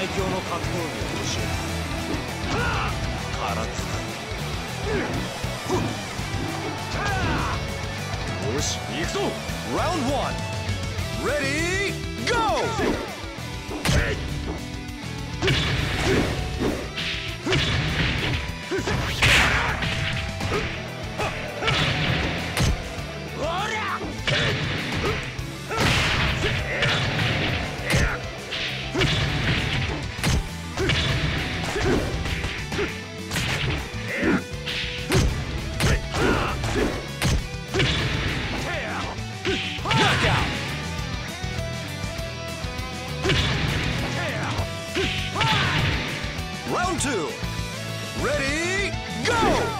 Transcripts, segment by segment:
最強の格闘技を教える。空使いよし行くぞ。Round 1 Ready Go!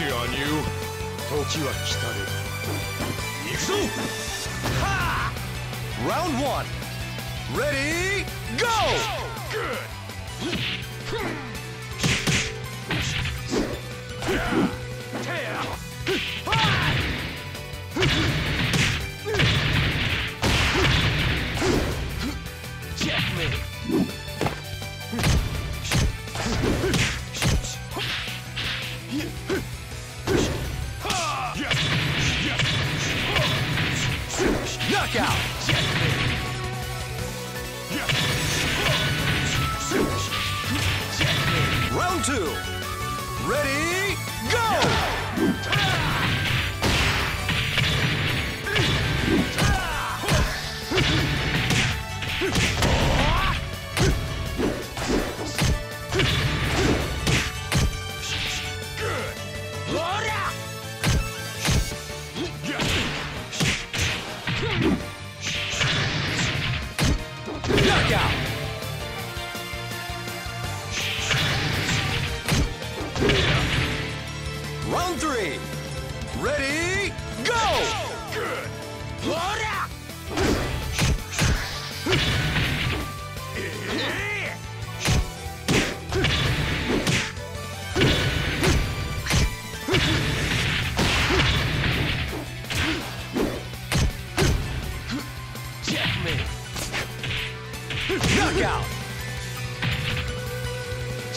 Easy on you. 時は来たる。行くぞ Round 1 Ready, go! two. Ready, go! Knockout!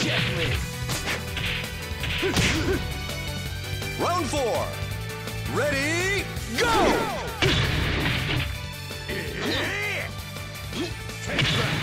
checklist. Round four. Ready, go! Take that.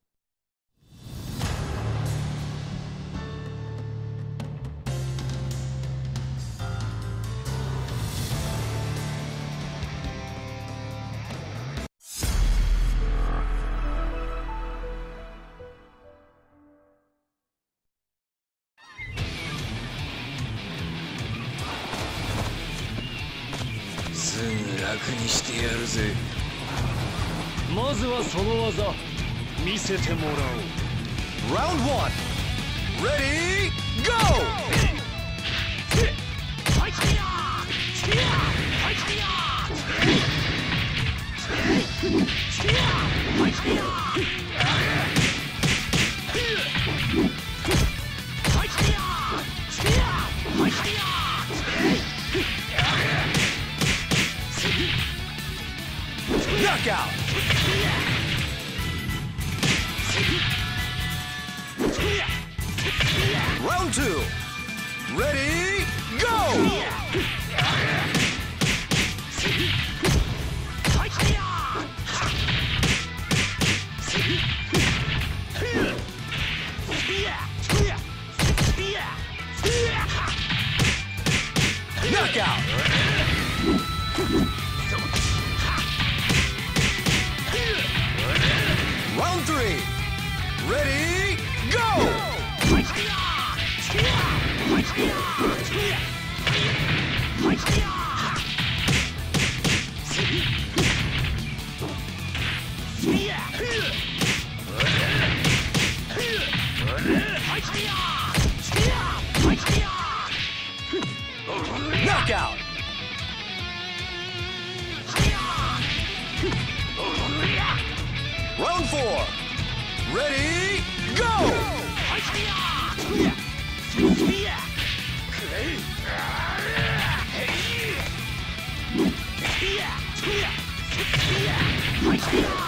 楽にしてやるぜまずはその技見せてもらおう Round one. Ready, go! ノ Yeah!「